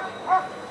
Oh, oh.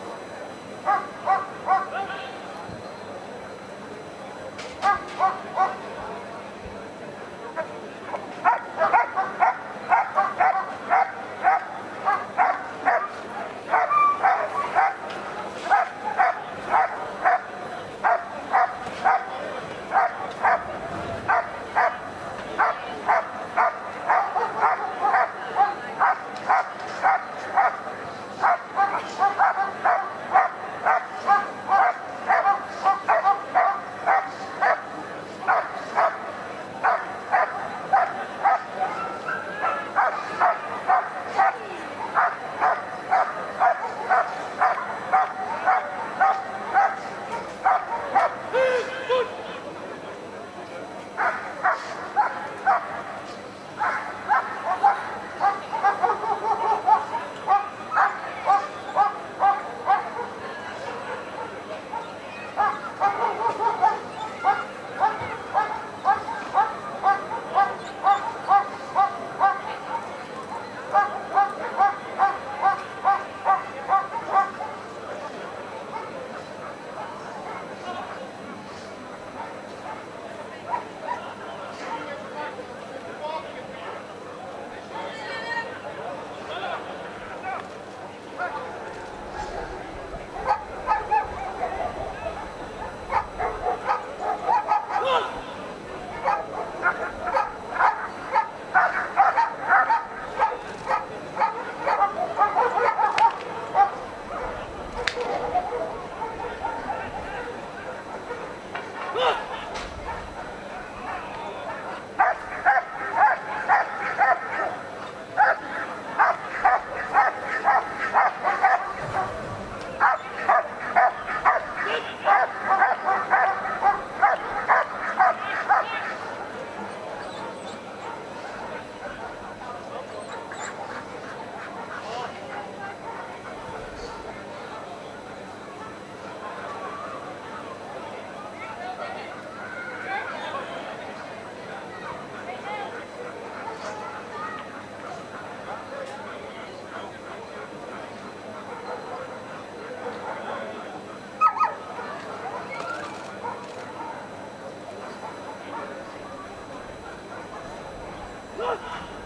Look!